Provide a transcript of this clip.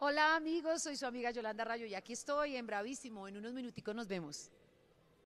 Hola amigos, soy su amiga Yolanda Rayo y aquí estoy en Bravísimo. En unos minuticos nos vemos.